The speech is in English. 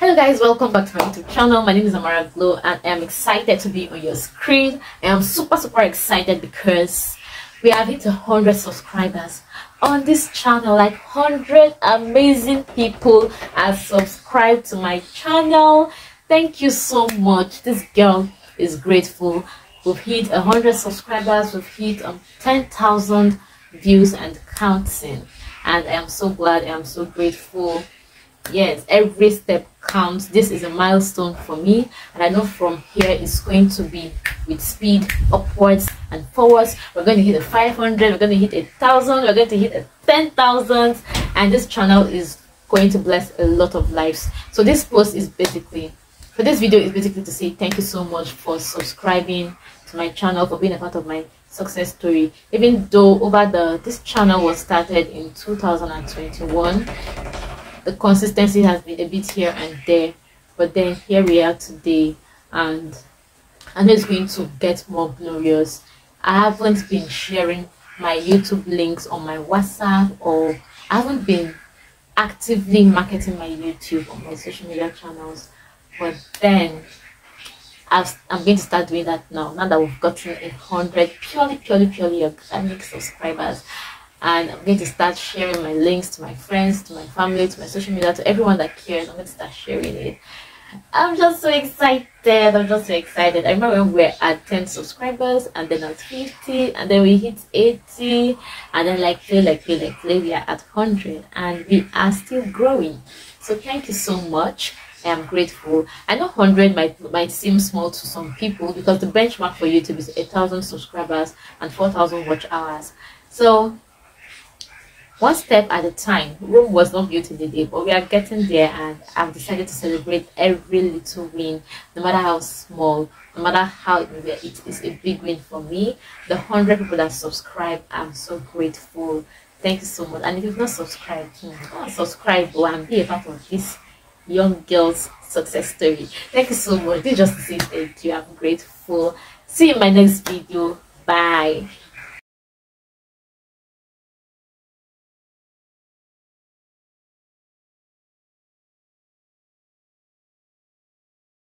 hello guys welcome back to my youtube channel. My name is amara glow and i am excited to be on your screen. I am super super excited because we have hit 100 subscribers. On this channel like 100 amazing people have subscribed to my channel. Thank you so much. This girl is grateful. We've hit 100 subscribers. We've hit um, 10,000 views and counting. And i am so glad i am so grateful. Yes every step this is a milestone for me and i know from here it's going to be with speed upwards and forwards. We're going to hit a 500 we're going to hit a thousand we're going to hit a 10,000 and this channel is going to bless a lot of lives. So this post is basically for this video is basically to say thank you so much for subscribing to my channel for being a part of my success story. Even though over the this channel was started in 2021 the consistency has been a bit here and there but then here we are today and I know it's going to get more glorious. I haven't been sharing my YouTube links on my WhatsApp or I haven't been actively marketing my YouTube on my social media channels but then i am going to start doing that now now that we've gotten a hundred purely purely purely organic subscribers and I'm going to start sharing my links to my friends, to my family, to my social media, to everyone that cares. I'm going to start sharing it. I'm just so excited. I'm just so excited. I remember when we were at 10 subscribers and then at 50 and then we hit 80 and then like play, like play, like play, we are at 100 and we are still growing. So thank you so much. I am grateful. I know 100 might, might seem small to some people because the benchmark for YouTube is 8,000 subscribers and 4,000 watch hours. So one step at a time. Rome was not built in a day, but we are getting there, and I've decided to celebrate every little win, no matter how small, no matter how it is a big win for me. The 100 people that subscribe, I'm so grateful. Thank you so much. And if you've not subscribed, hmm, subscribe and be a part of this young girl's success story. Thank you so much. This just say thank you. I'm grateful. See you in my next video. Bye.